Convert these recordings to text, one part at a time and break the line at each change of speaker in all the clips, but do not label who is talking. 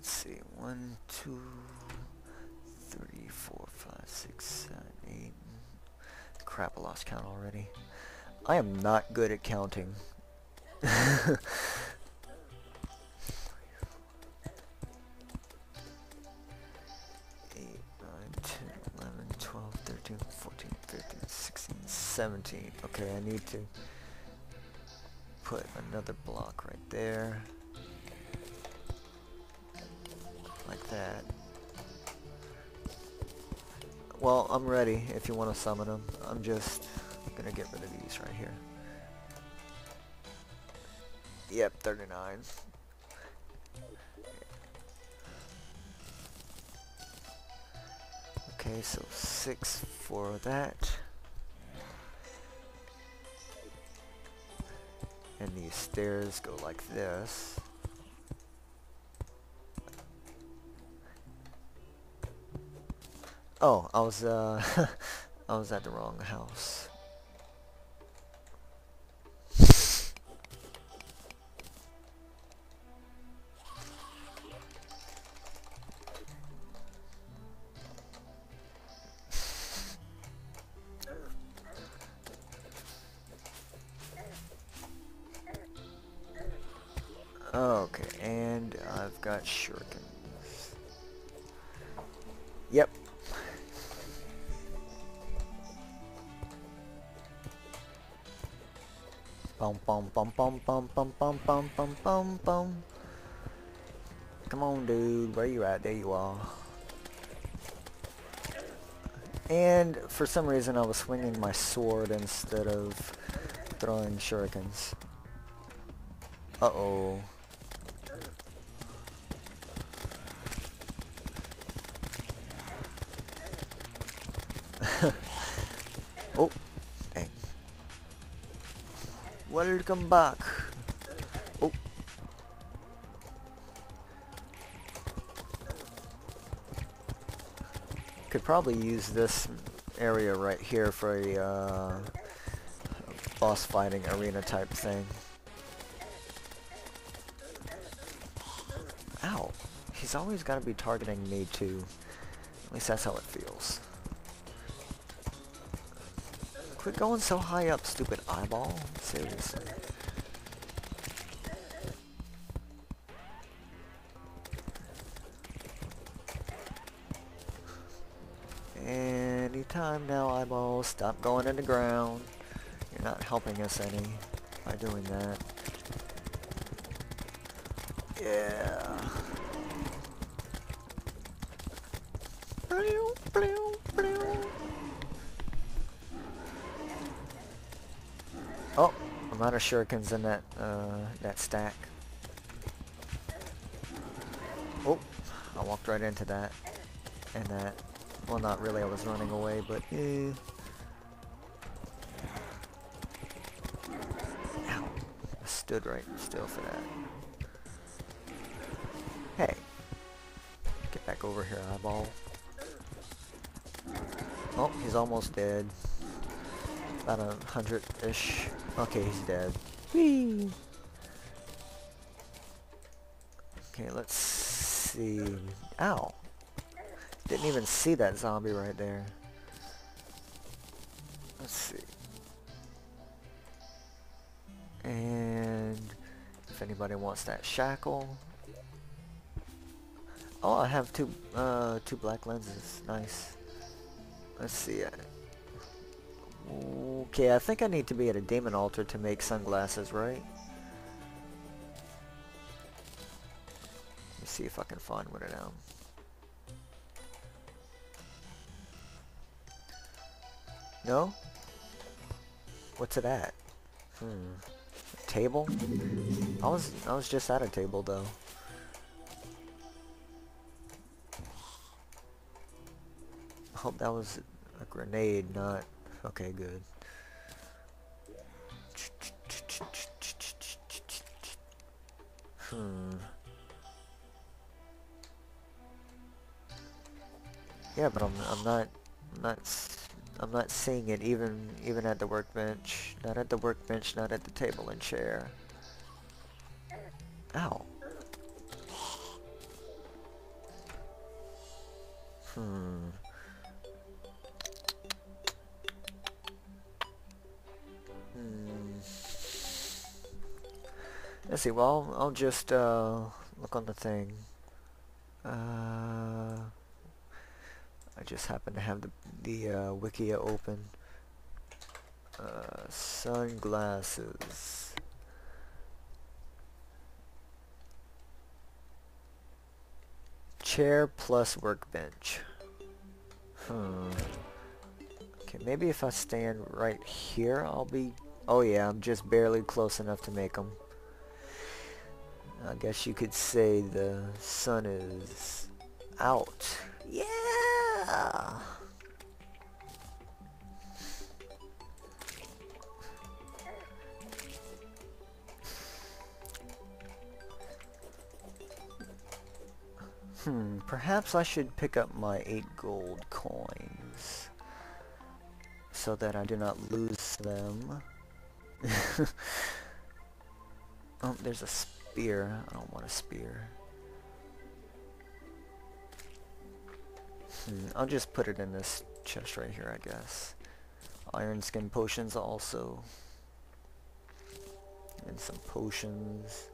let's see. One, two, three, four, five, six, seven, eight. Crap, I lost count already. I am not good at counting. Eight, nine, 10, 11, 12, 13, 14, 15, 16, 17. Okay, I need to put another block right there. Like that. Well, I'm ready if you want to summon them. I'm just gonna get rid of these right here. Yep, 39. Okay, so 6 for that. And these stairs go like this. Oh, I was uh I was at the wrong house. Okay, and I've got shurikens. Yep. Bum bum bum bum bum bum bum bum bum bum bum. Come on, dude. Where you at? There you are. And for some reason, I was swinging my sword instead of throwing shurikens. Uh-oh. Welcome back. Oh. Could probably use this area right here for a uh, boss fighting arena type thing. Ow. He's always got to be targeting me too. At least that's how it feels. Quit going so high up, stupid eyeball. Seriously. Anytime now, eyeball. Stop going in the ground. You're not helping us any by doing that. Yeah. Oh, I'm out of shurikens in that uh, that stack. Oh, I walked right into that and that. Well, not really. I was running away, but eh. I stood right still for that. Hey, get back over here, eyeball. Oh, he's almost dead. About a hundred-ish. Okay, he's dead. Whee! Okay, let's see. Ow! Didn't even see that zombie right there. Let's see. And if anybody wants that shackle. Oh, I have two uh, two black lenses. Nice. Let's see. Okay, I think I need to be at a demon altar to make sunglasses, right? Let me see if I can find one of them. No? What's it at? Hmm. Table? I was I was just at a table though. hope that was a grenade, not... Okay, good. Hmm. Yeah, but I'm I'm not not I'm not seeing it even even at the workbench. Not at the workbench. Not at the table and chair. Ow. Hmm. Let's see, well, I'll, just uh, look on the thing. Uh, I just happen to have the, the uh, Wikia open. Uh, sunglasses. Chair plus workbench. Hmm. Okay, maybe if I stand right here, I'll be... Oh yeah, I'm just barely close enough to make them. I guess you could say the sun is out. Yeah! Hmm, perhaps I should pick up my 8 gold coins so that I do not lose them. oh, there's a spear. I don't want a spear. Hmm, I'll just put it in this chest right here, I guess. Iron skin potions also. And some potions.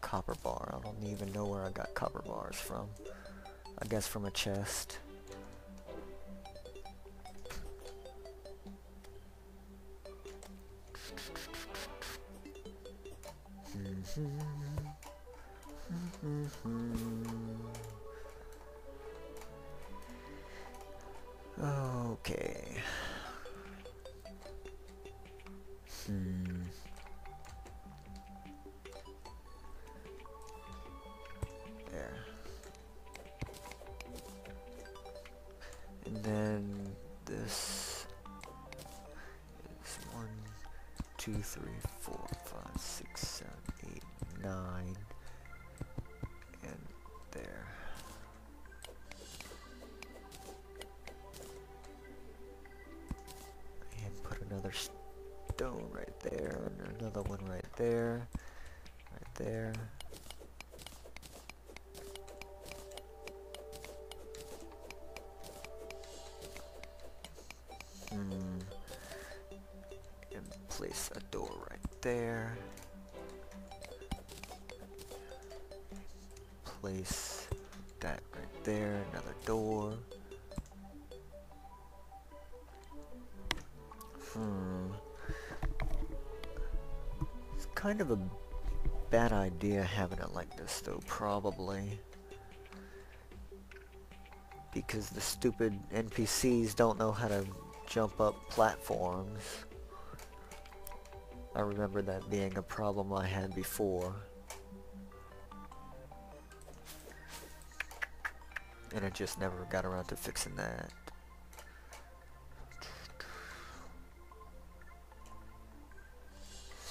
Copper bar. I don't even know where I got copper bars from. I guess from a chest. Okay. Hmm. There. And then this is one, two, three, four, nine, and there. And put another stone right there, and another one right there, right there. Hmm. And place a door right there. Place that right there, another door. Hmm. It's kind of a bad idea having it like this though, probably. Because the stupid NPCs don't know how to jump up platforms. I remember that being a problem I had before. And I just never got around to fixing that.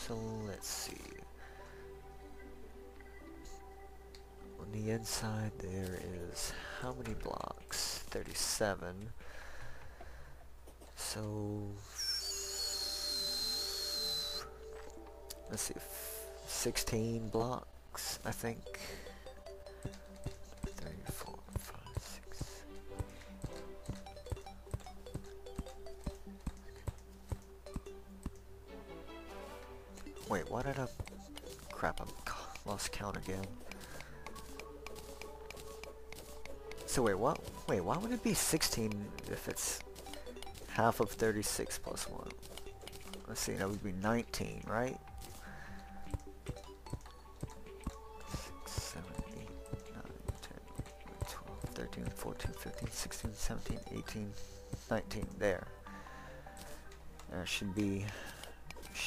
So let's see. On the inside there is how many blocks? 37. So let's see, 16 blocks, I think. Did I... Crap, I lost count again. So wait, what? Wait, why would it be 16 if it's half of 36 plus 1? Let's see, that would be 19, right? 6, 7, 8, 9, 10, 12, 13, 14, 15, 16, 17, 18, 19. There. There should be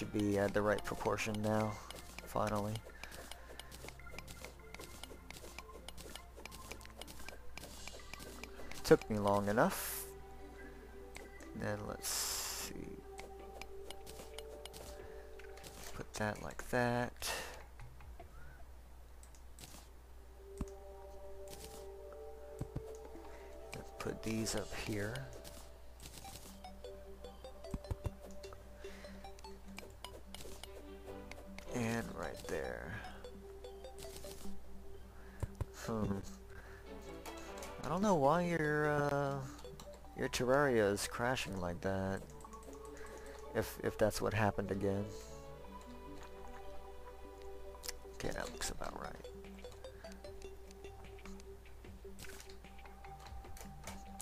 should be at the right proportion now, finally. Took me long enough. Then let's see. Put that like that. Put these up here. There. Hmm. I don't know why your uh, your Terraria is crashing like that. If if that's what happened again. Okay, that looks about right.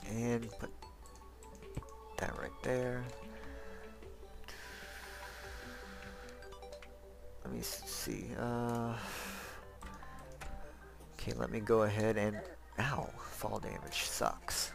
And put that right there. Let me see. Uh, okay, let me go ahead and... Ow! Fall damage sucks.